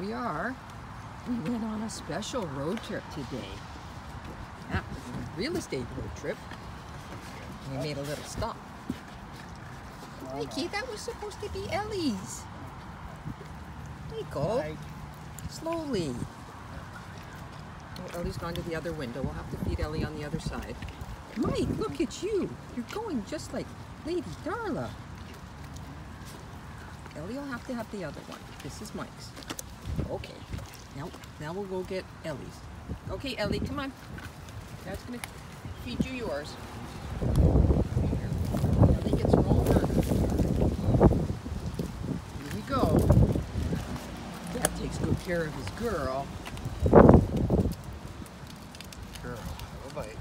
we are. We went on a special road trip today. That was a real estate road trip. We made a little stop. Mikey, that was supposed to be Ellie's. There you go. Slowly. Oh, Ellie's gone to the other window. We'll have to feed Ellie on the other side. Mike, look at you. You're going just like Lady Darla. Ellie will have to have the other one. This is Mike's. Okay. Now, now we'll go get Ellie's. Okay, Ellie, come on. Dad's gonna feed you yours. Here we go. Takes good care of his girl. Girl, have a bite.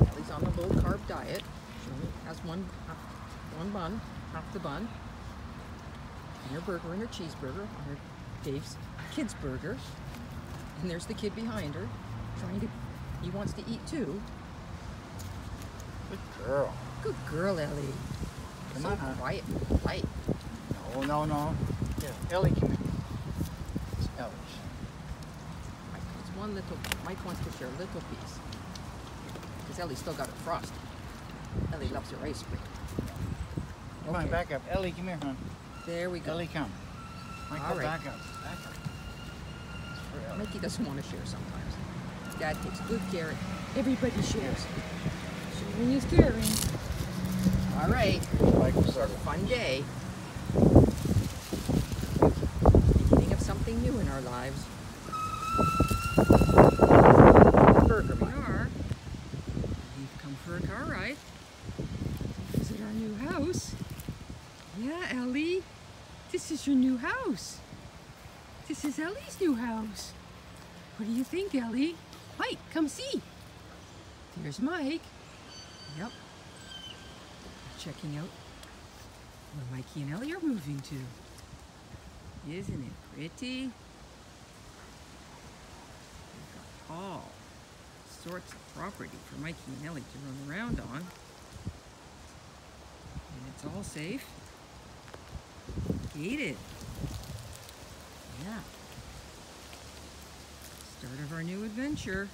Ellie's on a low carb diet. She only has one, half, one bun, half the bun. And her burger and her cheeseburger, and her Dave's kid's burger. And there's the kid behind her, trying to, he wants to eat too. Good girl. Good girl, Ellie. Come so on, quiet, quiet. No, no, no. Here, Ellie, come here. It's Ellie's. Mike, it's one little, Mike wants to share a little piece. Because Ellie's still got her frost. Ellie loves her ice cream. Come on, back up. Ellie, come here, hon. There we go. Ellie, come. Michael, All right. back up. Back up. It's for doesn't want to share sometimes. Dad takes good care. Everybody shares. Sharing is caring. All right, Michael, sorry. fun day. Beginning of something new in our lives. Burger we are. We've come for a car ride. Visit our new house. Yeah, Ellie. This is your new house. This is Ellie's new house. What do you think, Ellie? Mike, come see. There's Mike. Yep. Checking out where Mikey and Ellie are moving to. Isn't it pretty? We've got all sorts of property for Mikey and Ellie to run around on. And it's all safe. Gated. Yeah. Start of our new adventure.